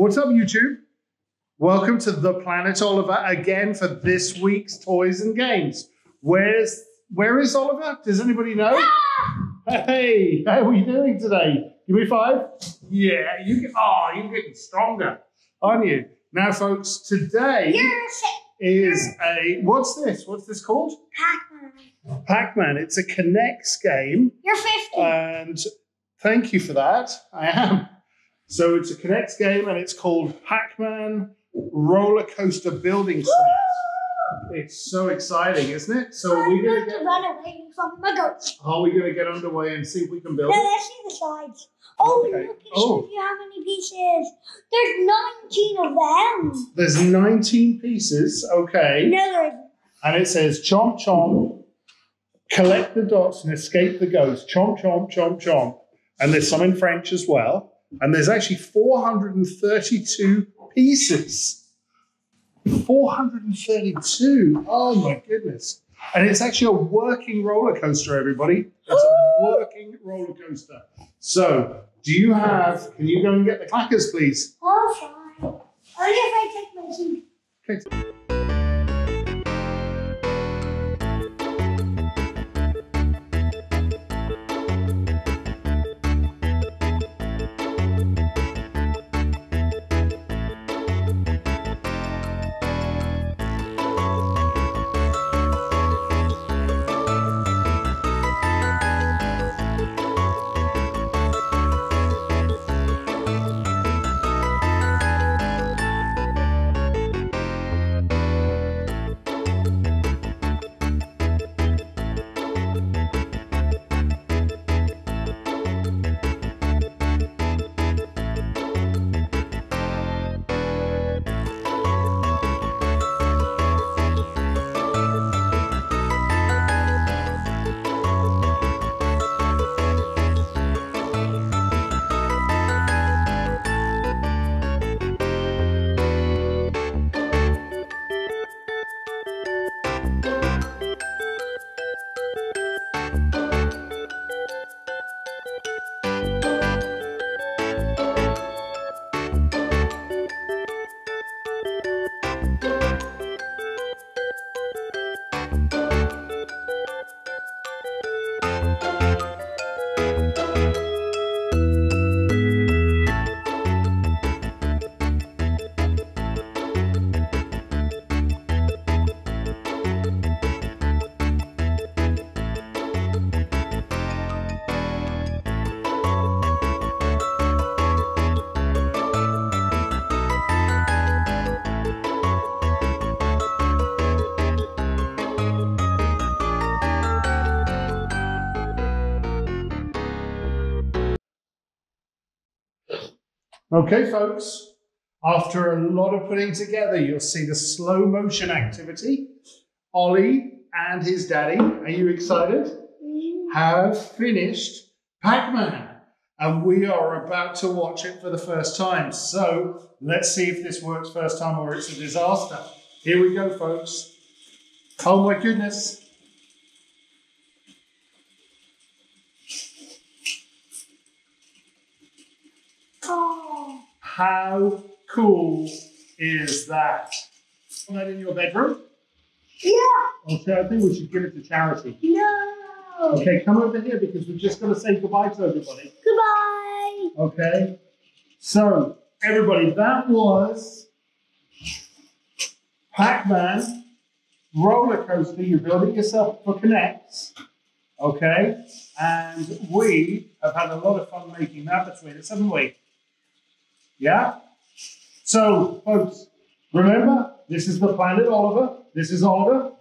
What's up, YouTube? Welcome to the Planet Oliver again for this week's toys and games. Where's where is Oliver? Does anybody know? Ah! Hey, how are you doing today? Give me five. Yeah, you get. Oh, you're getting stronger, aren't you? Now, folks, today is a what's this? What's this called? Pac-Man. Pac-Man. It's a K'NEX game. You're 50. And thank you for that. I am. So it's a K'NEX game and it's called Pac-Man Roller Coaster Building Set. It's so exciting, isn't it? So are we going to get run away from the ghost. are we gonna get underway and see if we can build it? let's see the sides. Oh, Okay. look, it Oh. you how many pieces. There's 19 of them. There's 19 pieces, okay. No, there isn't. And it says chomp chomp, collect the dots and escape the ghost. Chomp chomp chomp chomp. And there's some in French as well. And there's actually 432 pieces. 432. Oh my goodness. And it's actually a working roller coaster, everybody. It's a working roller coaster. So, do you have, can you go and get the clackers, please? Oh, fine. Only if I take my seat. Okay. Okay, folks. After a lot of putting together, you'll see the slow motion activity. Ollie and his daddy, are you excited? Have finished Pac Man. And we are about to watch it for the first time. So let's see if this works first time or it's a disaster. Here we go, folks. Oh my goodness. Oh. How cool is that? Put that in your bedroom? Yeah. Okay, I think we should give it to charity. No. Okay, come over here because we're just going to say goodbye to everybody. Goodbye. Okay? So, everybody, that was Pac Man roller coaster. You're building yourself for K'NEX. Okay? And we have had a lot of fun making that between us, haven't we? Yeah? So, folks, remember, this is the Planet Oliver. This is Oliver.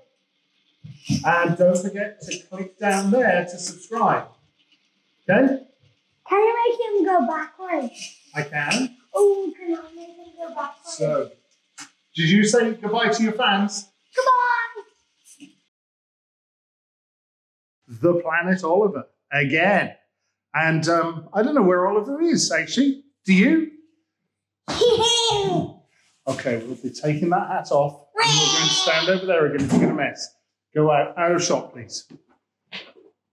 And don't forget to click down there to subscribe. Okay? Can you make him go backwards? I can. Oh, can I make him go backwards? So, did you say goodbye to your fans? Goodbye. The Planet Oliver again. And um, I don't know where Oliver is, actually. Do you? Okay, we'll be taking that hat off. And we're going to stand over there again if you're going to mess. Go out, out of shot, please.